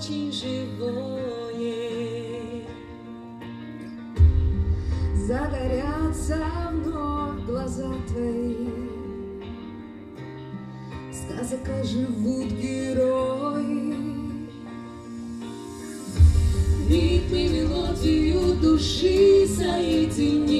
очень живое. Загорятся вновь глаза твои, Сказок живут герои. Ритм и мелодию души соедини.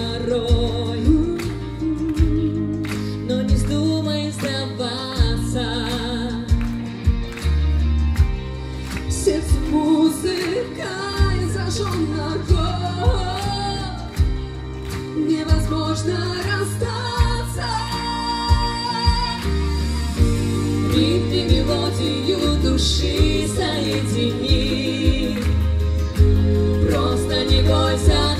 души соедини. Просто не бойся.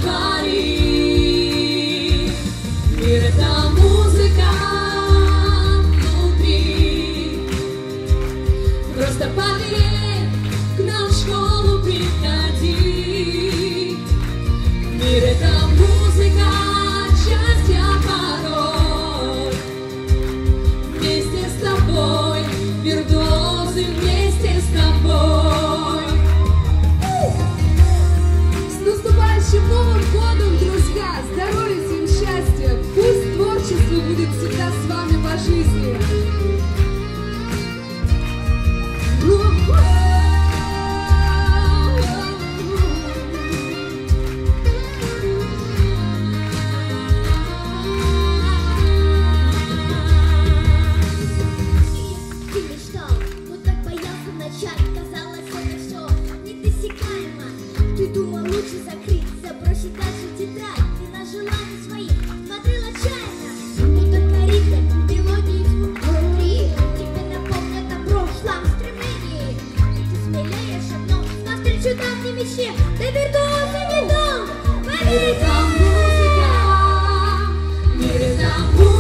танцы мече, да виртуозный медон, поверь, там музыка, мир там музыка.